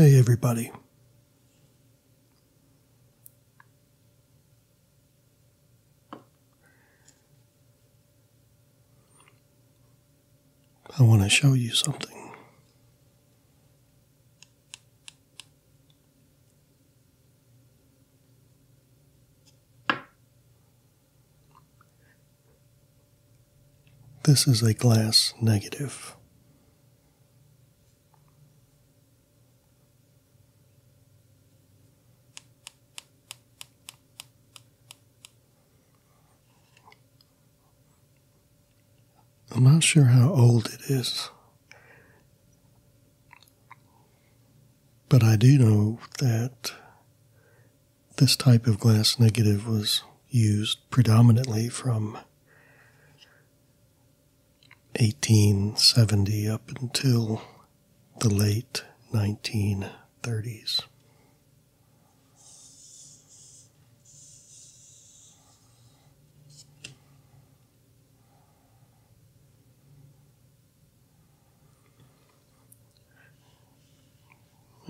Hey, everybody. I want to show you something. This is a glass negative. I'm not sure how old it is, but I do know that this type of glass negative was used predominantly from 1870 up until the late 1930s.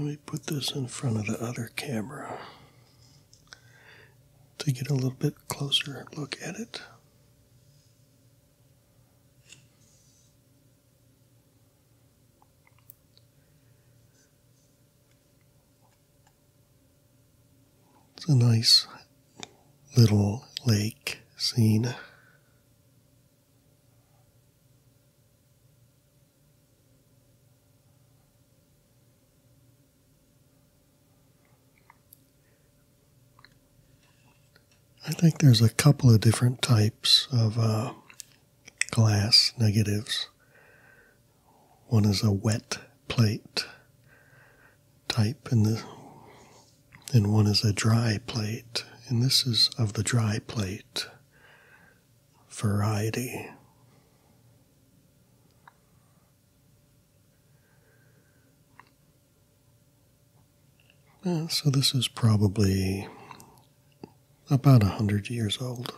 Let me put this in front of the other camera to get a little bit closer look at it. It's a nice little lake scene. I think there's a couple of different types of uh, glass negatives. One is a wet plate type, and the and one is a dry plate, and this is of the dry plate variety. So this is probably about a hundred years old.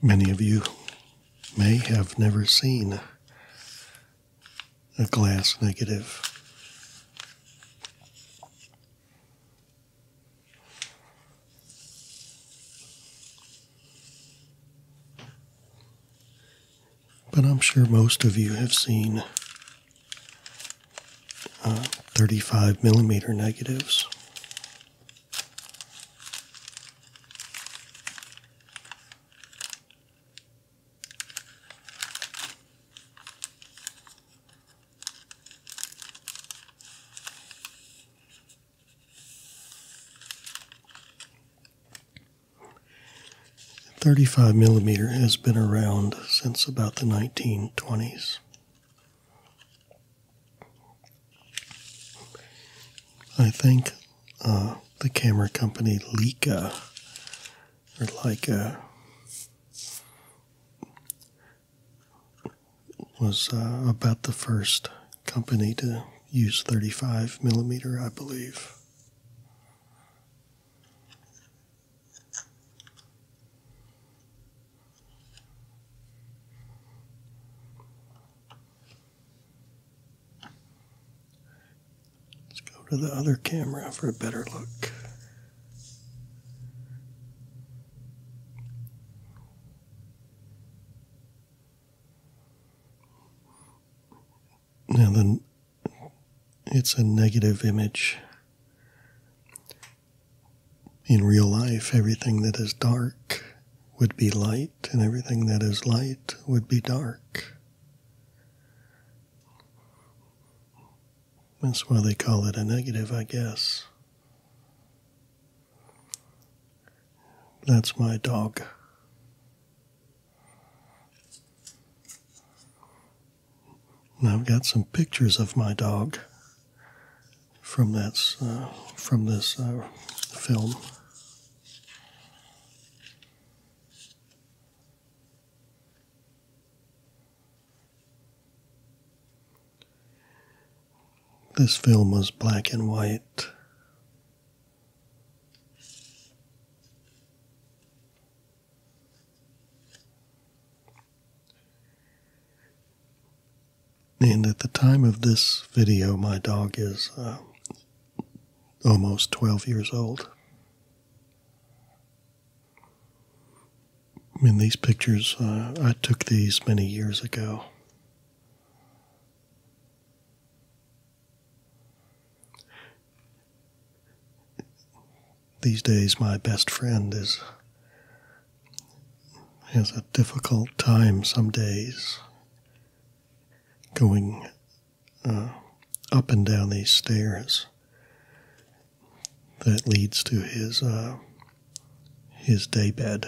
Many of you may have never seen a glass negative. I'm sure most of you have seen uh, 35 millimeter negatives. Thirty-five millimeter has been around since about the nineteen twenties. I think uh, the camera company Leica or Leica was uh, about the first company to use 35 millimeter, I believe. To the other camera for a better look. Now then, it's a negative image. In real life, everything that is dark would be light, and everything that is light would be dark. That's why they call it a negative, I guess. That's my dog. And I've got some pictures of my dog from that uh, from this uh, film. This film was black and white. And at the time of this video, my dog is uh, almost 12 years old. I mean, these pictures, uh, I took these many years ago. These days, my best friend is has a difficult time some days going uh, up and down these stairs that leads to his uh, his daybed.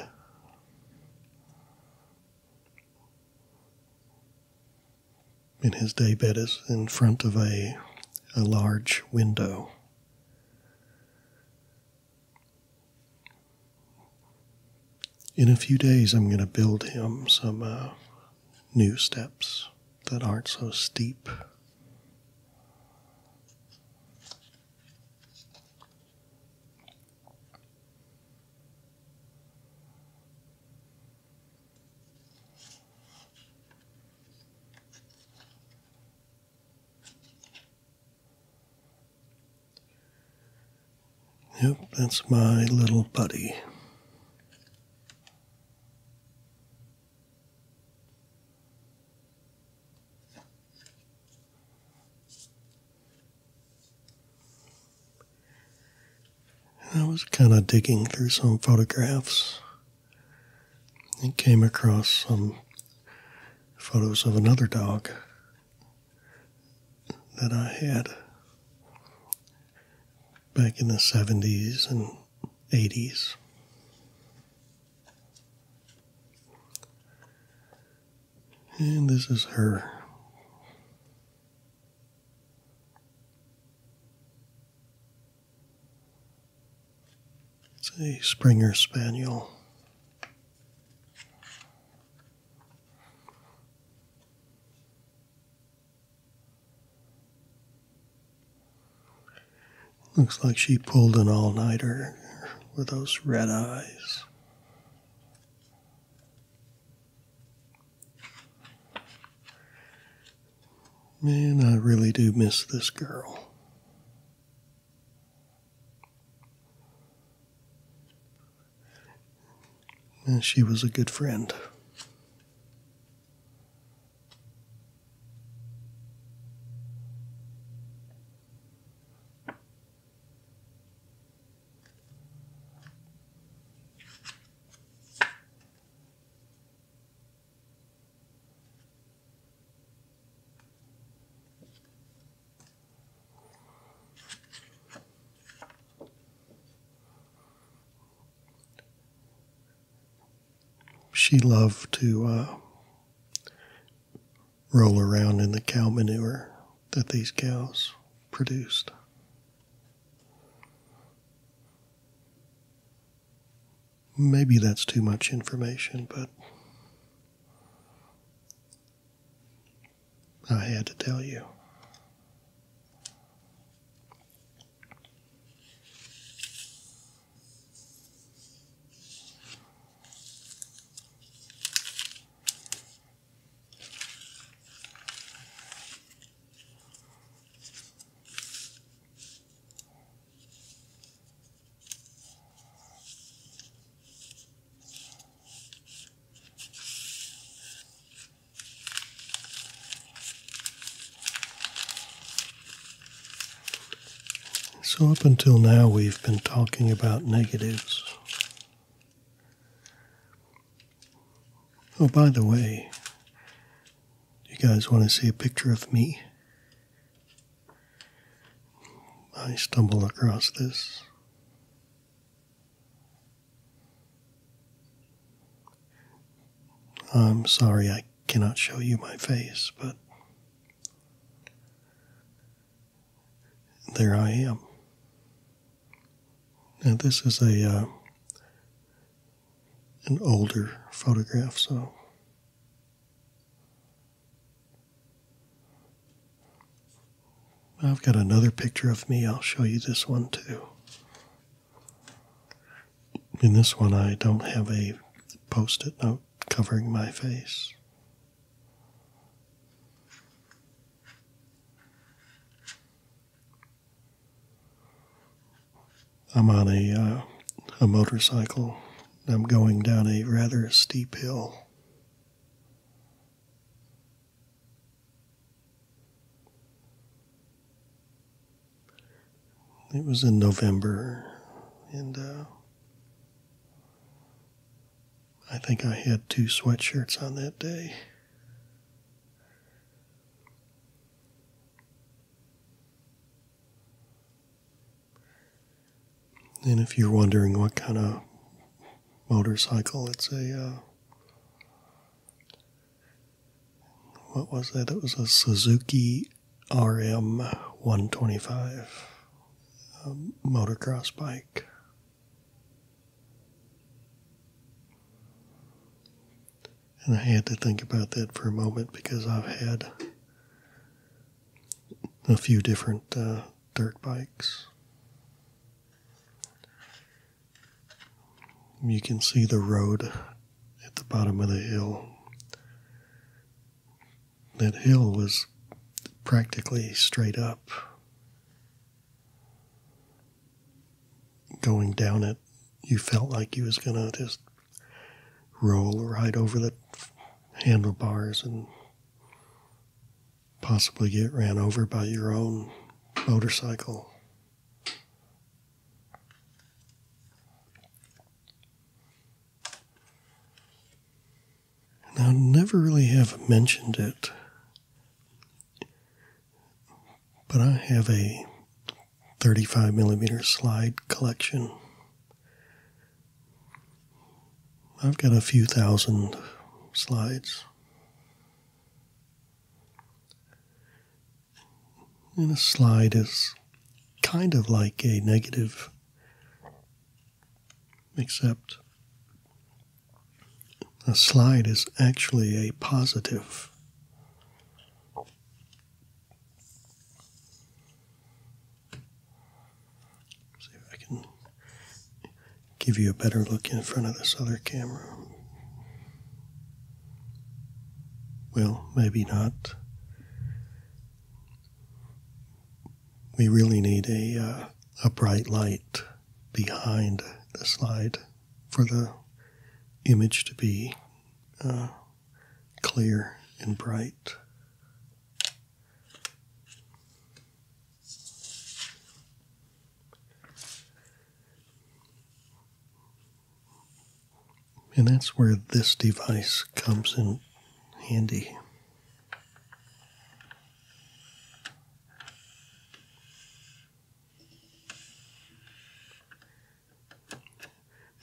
And his daybed is in front of a a large window. In a few days, I'm going to build him some uh, new steps that aren't so steep. Yep, that's my little buddy. I was kind of digging through some photographs and came across some photos of another dog that I had back in the 70s and 80s. And this is her. A Springer Spaniel. Looks like she pulled an all nighter with those red eyes. Man, I really do miss this girl. And she was a good friend. She loved to uh, roll around in the cow manure that these cows produced. Maybe that's too much information, but I had to tell you. So, up until now, we've been talking about negatives. Oh, by the way, you guys want to see a picture of me? I stumbled across this. I'm sorry I cannot show you my face, but there I am. Now this is a uh, an older photograph, so I've got another picture of me. I'll show you this one too. In this one, I don't have a post it note covering my face. I'm on a uh, a motorcycle. I'm going down a rather steep hill. It was in November, and uh, I think I had two sweatshirts on that day. And if you're wondering what kind of motorcycle, it's a uh, what was that? It was a Suzuki RM 125 um, motocross bike. And I had to think about that for a moment because I've had a few different uh, dirt bikes. You can see the road at the bottom of the hill. That hill was practically straight up. Going down it, you felt like you was gonna just roll right over the handlebars and possibly get ran over by your own motorcycle. I never really have mentioned it, but I have a 35 millimeter slide collection. I've got a few thousand slides. And a slide is kind of like a negative, except a slide is actually a positive. See if I can give you a better look in front of this other camera. Well, maybe not. We really need a uh, a bright light behind the slide for the image to be uh, clear and bright. And that's where this device comes in handy.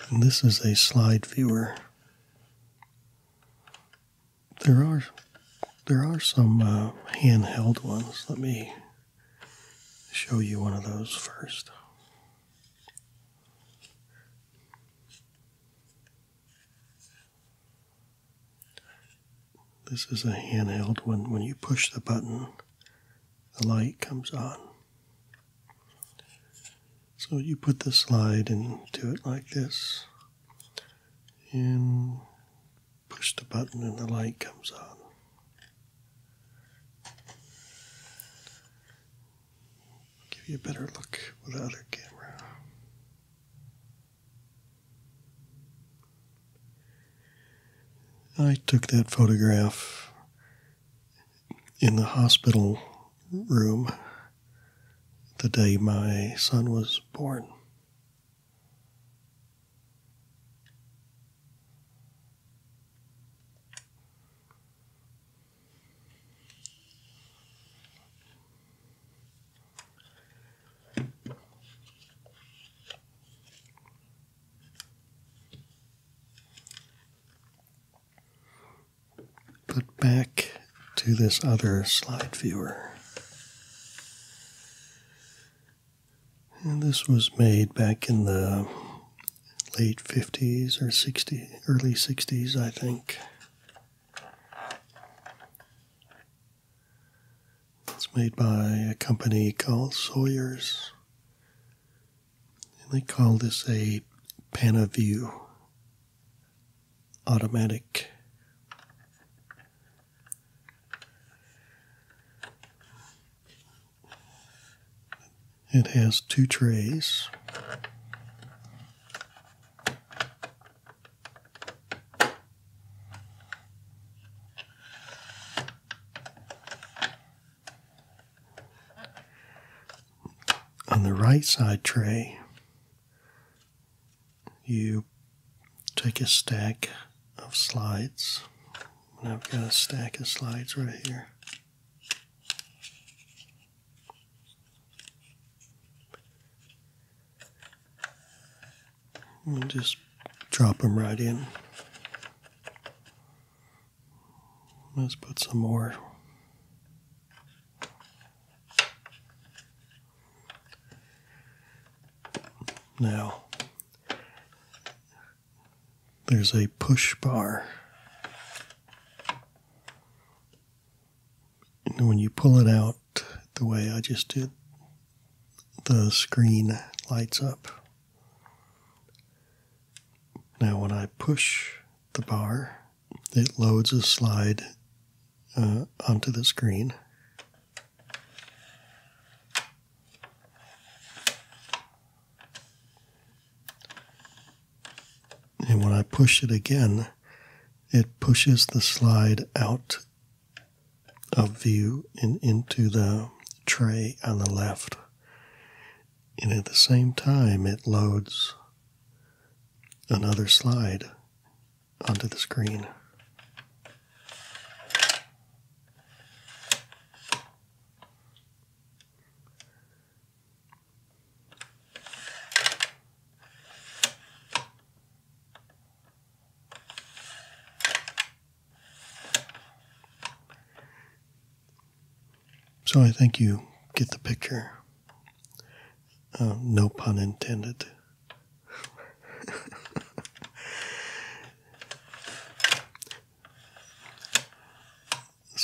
And this is a slide viewer. There are there are some uh, handheld ones. Let me show you one of those first. This is a handheld one. When you push the button, the light comes on. So you put the slide into it like this and push the button and the light comes on. Give you a better look with the other camera. I took that photograph in the hospital room the day my son was born. But back to this other slide viewer. And this was made back in the late 50s or 60, early 60s, I think. It's made by a company called Sawyer's. And they call this a Pana-Vue automatic It has two trays. On the right side tray, you take a stack of slides. I've got a stack of slides right here. And just drop them right in. Let's put some more. Now, there's a push bar. And when you pull it out the way I just did, the screen lights up. Now, when I push the bar, it loads a slide uh, onto the screen. And when I push it again, it pushes the slide out of view and into the tray on the left. And at the same time, it loads another slide onto the screen. So I think you get the picture. Uh, no pun intended.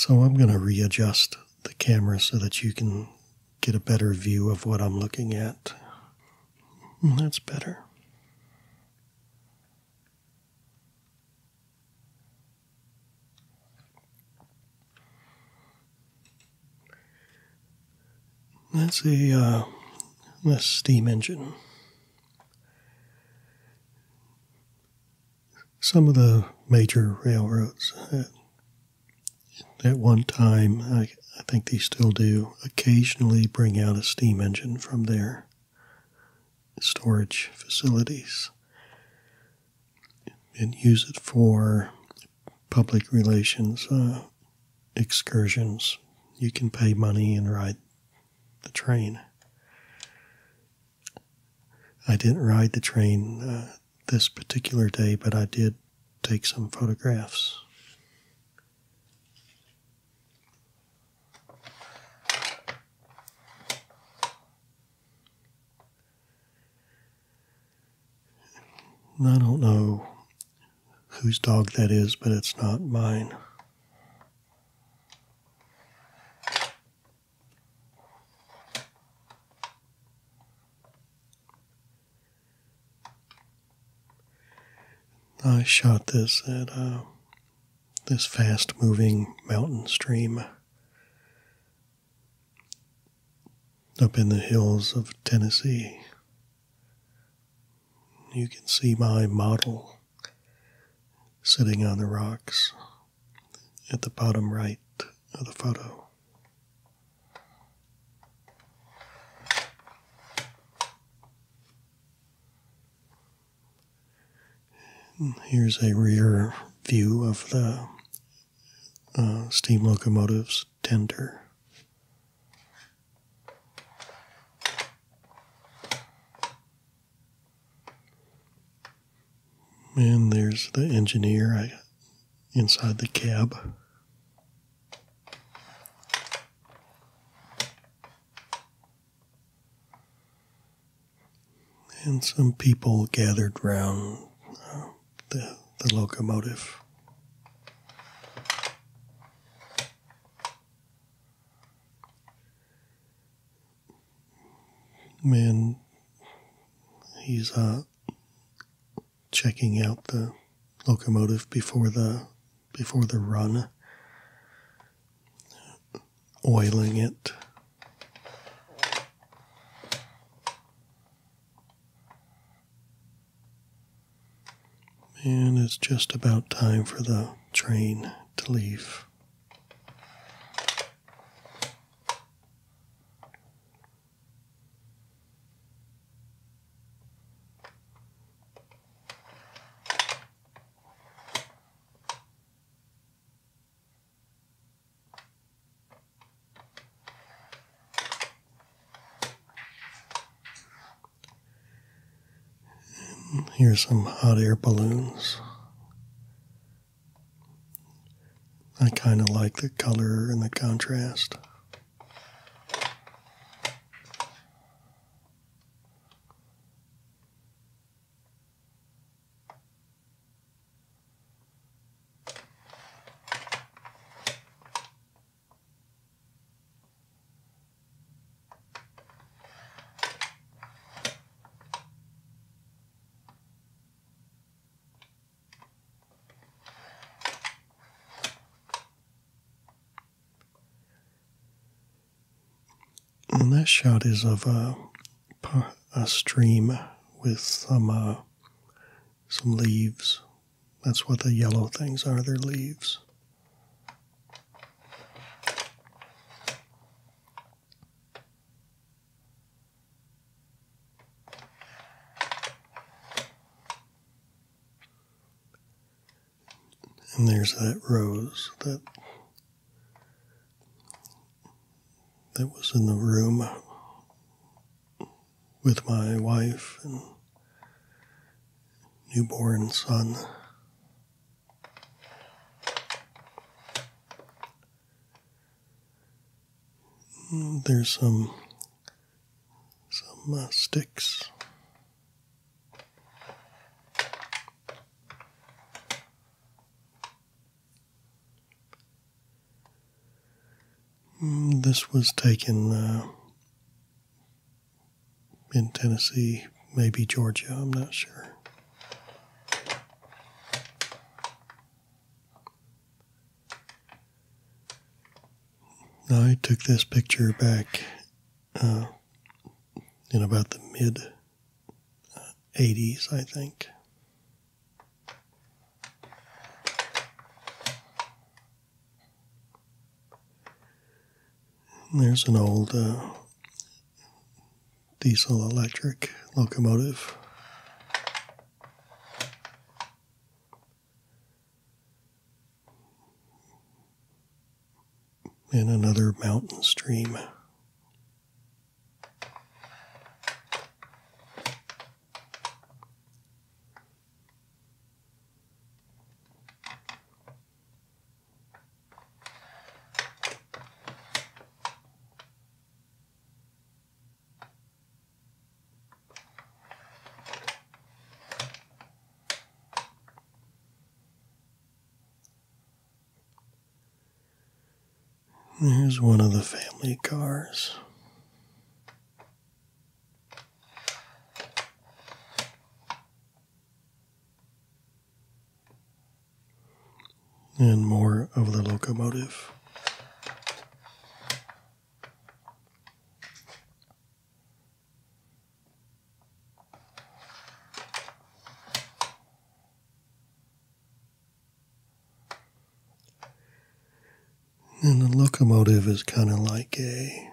So I'm going to readjust the camera so that you can get a better view of what I'm looking at. Mm, That's better. That's a uh, steam engine. Some of the major railroads at, one time, I, I think they still do, occasionally bring out a steam engine from their storage facilities and use it for public relations uh, excursions. You can pay money and ride the train. I didn't ride the train uh, this particular day, but I did take some photographs. I don't know whose dog that is, but it's not mine. I shot this at uh, this fast moving mountain stream up in the hills of Tennessee. You can see my model sitting on the rocks at the bottom right of the photo. Here's a rear view of the uh, steam locomotive's tender. And there's the engineer inside the cab. And some people gathered round uh, the, the locomotive. Man, he's uh, checking out the locomotive before the before the run, oiling it. And it's just about time for the train to leave. Here's some hot air balloons. I kind of like the color and the contrast. And that shot is of a, a stream with some uh, some leaves. That's what the yellow things are. They're leaves. And there's that rose that that was in the room with my wife and newborn son. There's some some uh, sticks. This was taken uh, in Tennessee, maybe Georgia, I'm not sure. I took this picture back uh, in about the mid 80s, I think. There's an old uh, diesel electric locomotive. And another mountain stream. Here's one of the family cars. And more of the locomotive. And the locomotive is kind of like a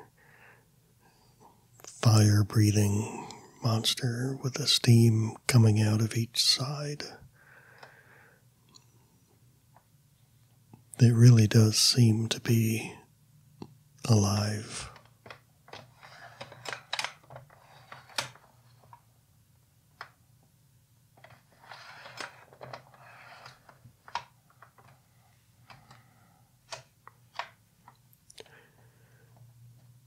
fire breathing monster with the steam coming out of each side. It really does seem to be alive.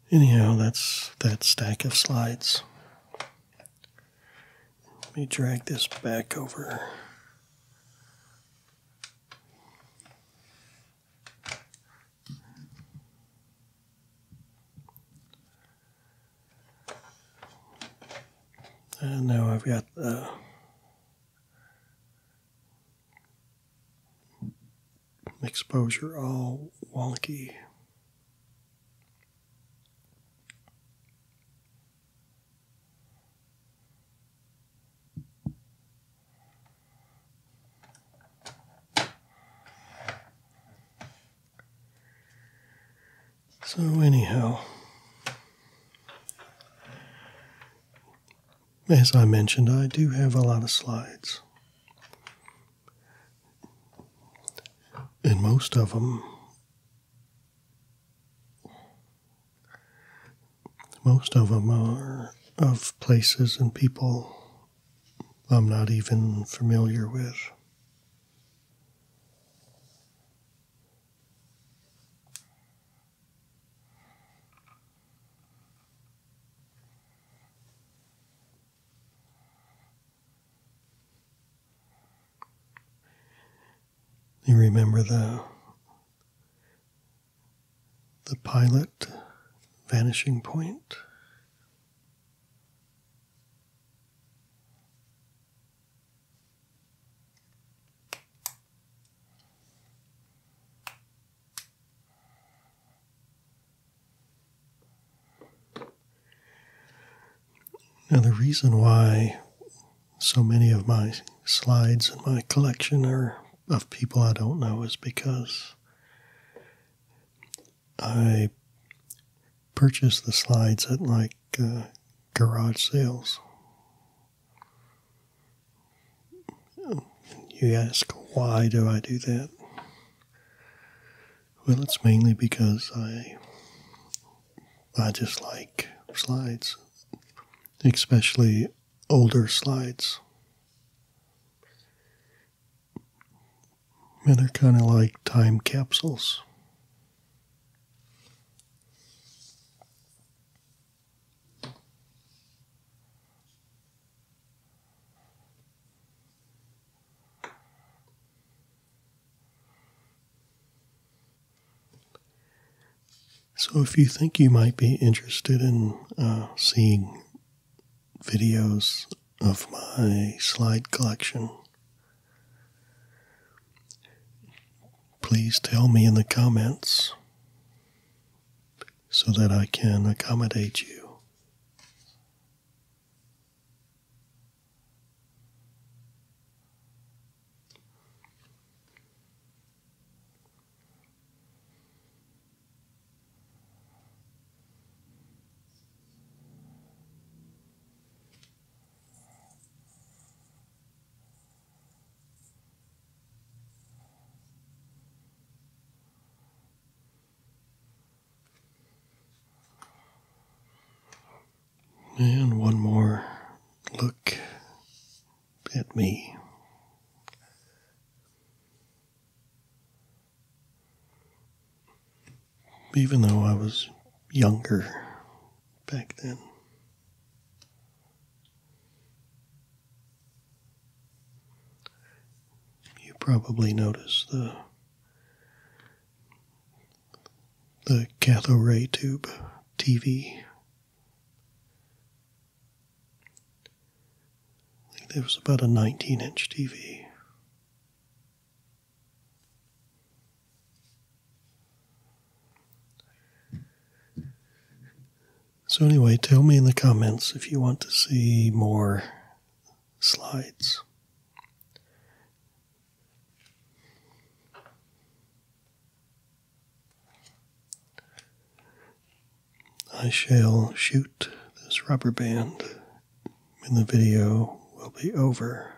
Anyhow, that's that stack of slides. Let me drag this back over. Uh, and now I've got the exposure all wonky. So, anyhow, as I mentioned, I do have a lot of slides. And most of them, most of them are of places and people I'm not even familiar with. You remember the the pilot vanishing point? Now, the reason why so many of my slides in my collection are of people I don't know is because I purchased the slides at like uh, garage sales. You ask, why do I do that? Well, it's mainly because I I just like slides, especially older slides. And they're kind of like time capsules. So, if you think you might be interested in uh, seeing videos of my slide collection, please tell me in the comments so that I can accommodate you. And one more look at me. Even though I was younger back then. You probably noticed the the cathode ray tube TV. I think was about a 19 inch TV. So, anyway, tell me in the comments if you want to see more slides. I shall shoot this rubber band and the video will be over.